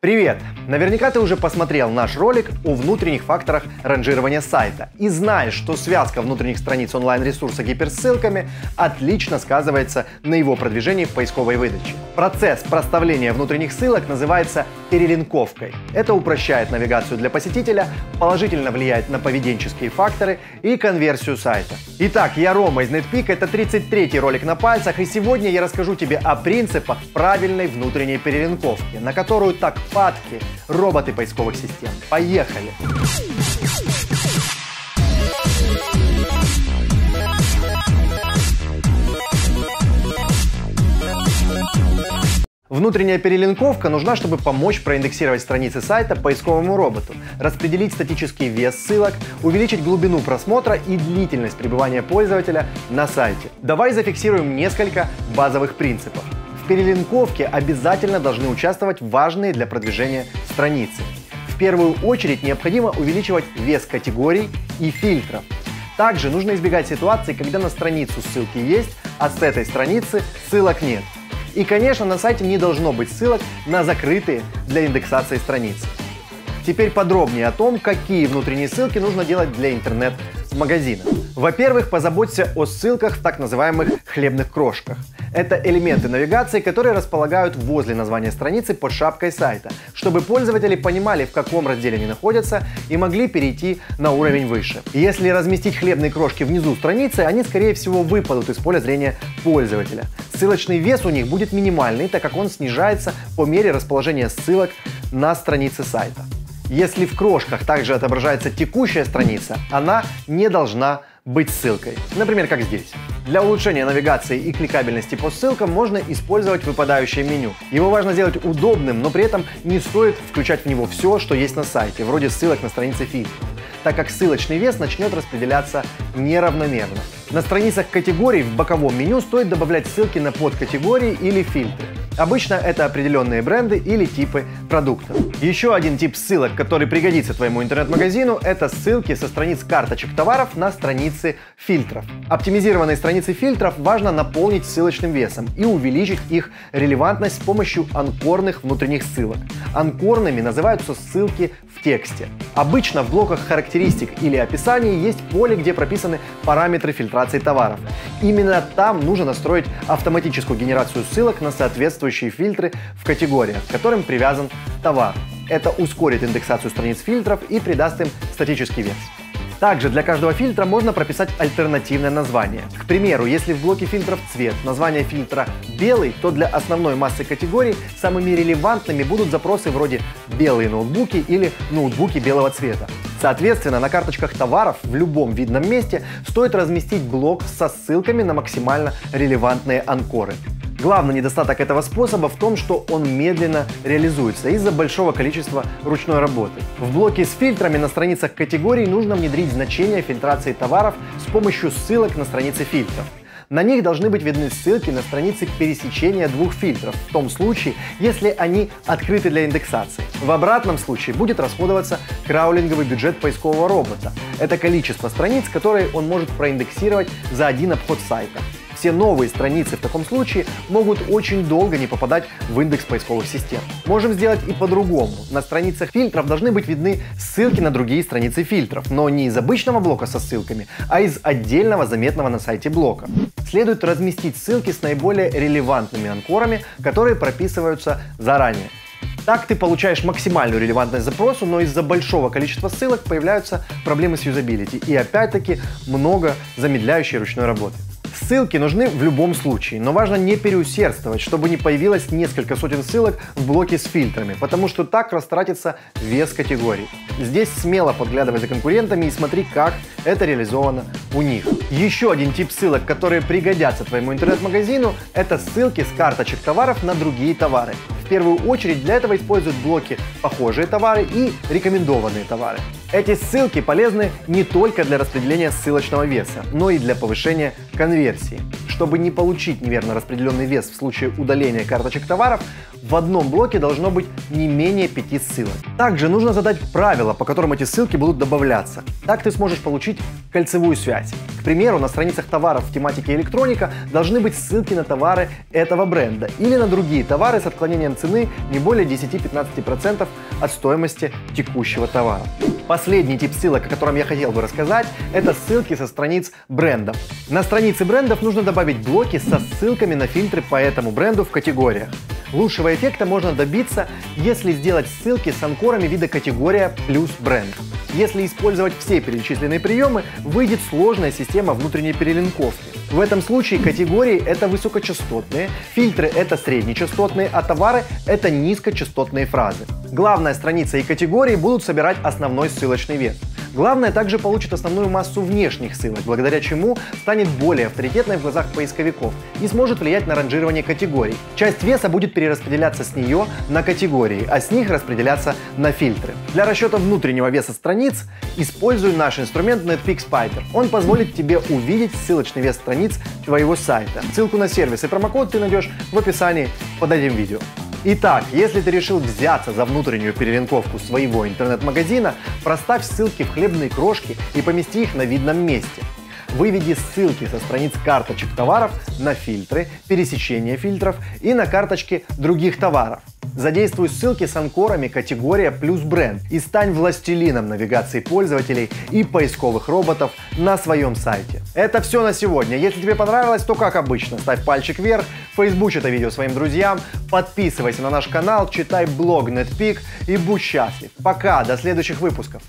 Привет! Наверняка ты уже посмотрел наш ролик о внутренних факторах ранжирования сайта и знаешь, что связка внутренних страниц онлайн-ресурса гиперссылками отлично сказывается на его продвижении в поисковой выдаче. Процесс проставления внутренних ссылок называется перелинковкой. Это упрощает навигацию для посетителя, положительно влияет на поведенческие факторы и конверсию сайта. Итак, я Рома из NetPeak, это 33-й ролик на пальцах, и сегодня я расскажу тебе о принципах правильной внутренней перелинковки, на которую так падки роботы поисковых систем. Поехали! Внутренняя перелинковка нужна, чтобы помочь проиндексировать страницы сайта поисковому роботу, распределить статический вес ссылок, увеличить глубину просмотра и длительность пребывания пользователя на сайте. Давай зафиксируем несколько базовых принципов перелинковке обязательно должны участвовать важные для продвижения страницы. В первую очередь необходимо увеличивать вес категорий и фильтров. Также нужно избегать ситуации, когда на страницу ссылки есть, а с этой страницы ссылок нет. И, конечно, на сайте не должно быть ссылок на закрытые для индексации страницы. Теперь подробнее о том, какие внутренние ссылки нужно делать для интернет-магазина. Во-первых, позаботься о ссылках в так называемых хлебных крошках – это элементы навигации, которые располагают возле названия страницы под шапкой сайта, чтобы пользователи понимали, в каком разделе они находятся и могли перейти на уровень выше. Если разместить хлебные крошки внизу страницы, они скорее всего выпадут из поля зрения пользователя. Ссылочный вес у них будет минимальный, так как он снижается по мере расположения ссылок на странице сайта. Если в крошках также отображается текущая страница, она не должна быть ссылкой. Например, как здесь. Для улучшения навигации и кликабельности по ссылкам можно использовать выпадающее меню. Его важно сделать удобным, но при этом не стоит включать в него все, что есть на сайте, вроде ссылок на странице фильтра так как ссылочный вес начнет распределяться неравномерно. На страницах категорий в боковом меню стоит добавлять ссылки на подкатегории или фильтры. Обычно это определенные бренды или типы продуктов. Еще один тип ссылок, который пригодится твоему интернет-магазину, это ссылки со страниц карточек товаров на страницы фильтров. Оптимизированные страницы фильтров важно наполнить ссылочным весом и увеличить их релевантность с помощью анкорных внутренних ссылок. Анкорными называются ссылки в тексте. Обычно в блоках характеристик или описаний есть поле, где прописаны параметры фильтрации товаров. Именно там нужно настроить автоматическую генерацию ссылок на соответствующие фильтры в категориях, к которым привязан товар. Это ускорит индексацию страниц фильтров и придаст им статический вес. Также для каждого фильтра можно прописать альтернативное название. К примеру, если в блоке фильтров цвет название фильтра белый, то для основной массы категорий самыми релевантными будут запросы вроде белые ноутбуки или ноутбуки белого цвета. Соответственно, на карточках товаров в любом видном месте стоит разместить блок со ссылками на максимально релевантные анкоры. Главный недостаток этого способа в том, что он медленно реализуется из-за большого количества ручной работы. В блоке с фильтрами на страницах категорий нужно внедрить значение фильтрации товаров с помощью ссылок на страницы фильтров. На них должны быть видны ссылки на страницы пересечения двух фильтров, в том случае, если они открыты для индексации. В обратном случае будет расходоваться краулинговый бюджет поискового робота. Это количество страниц, которые он может проиндексировать за один обход сайта. Все новые страницы в таком случае могут очень долго не попадать в индекс поисковых систем. Можем сделать и по-другому. На страницах фильтров должны быть видны ссылки на другие страницы фильтров, но не из обычного блока со ссылками, а из отдельного заметного на сайте блока. Следует разместить ссылки с наиболее релевантными анкорами, которые прописываются заранее. Так ты получаешь максимальную релевантность запросу, но из-за большого количества ссылок появляются проблемы с юзабилити и опять-таки много замедляющей ручной работы. Ссылки нужны в любом случае, но важно не переусердствовать, чтобы не появилось несколько сотен ссылок в блоке с фильтрами, потому что так растратится вес категорий. Здесь смело подглядывай за конкурентами и смотри, как это реализовано у них. Еще один тип ссылок, которые пригодятся твоему интернет-магазину, это ссылки с карточек товаров на другие товары. В первую очередь для этого используют блоки «Похожие товары» и «Рекомендованные товары». Эти ссылки полезны не только для распределения ссылочного веса, но и для повышения конверсии. чтобы не получить неверно распределенный вес в случае удаления карточек товаров, в одном блоке должно быть не менее пяти ссылок. Также нужно задать правила, по которым эти ссылки будут добавляться. Так ты сможешь получить кольцевую связь. К примеру, на страницах товаров в тематике электроника должны быть ссылки на товары этого бренда или на другие товары с отклонением цены не более 10-15% от стоимости текущего товара. Последний тип ссылок, о котором я хотел бы рассказать, это ссылки со страниц брендов. На странице брендов нужно добавить блоки со ссылками на фильтры по этому бренду в категориях. Лучшего эффекта можно добиться, если сделать ссылки с анкорами вида категория плюс бренд. Если использовать все перечисленные приемы, выйдет сложная система внутренней перелинковки. В этом случае категории это высокочастотные, фильтры это среднечастотные, а товары это низкочастотные фразы. Главная страница и категории будут собирать основной ссылочный вес. Главное также получит основную массу внешних ссылок, благодаря чему станет более авторитетной в глазах поисковиков и сможет влиять на ранжирование категорий. Часть веса будет перераспределяться с нее на категории, а с них распределяться на фильтры. Для расчета внутреннего веса страниц используй наш инструмент Netpeak Spider. Он позволит тебе увидеть ссылочный вес страниц твоего сайта. Ссылку на сервис и промокод ты найдешь в описании под этим видео. Итак, если ты решил взяться за внутреннюю перелинковку своего интернет-магазина, проставь ссылки в хлебные крошки и помести их на видном месте. Выведи ссылки со страниц карточек товаров на фильтры, пересечение фильтров и на карточки других товаров. Задействуй ссылки с анкорами категория плюс бренд и стань властелином навигации пользователей и поисковых роботов на своем сайте. Это все на сегодня. Если тебе понравилось, то как обычно, ставь пальчик вверх, фейсбуч это видео своим друзьям, подписывайся на наш канал, читай блог NetPeak и будь счастлив. Пока, до следующих выпусков.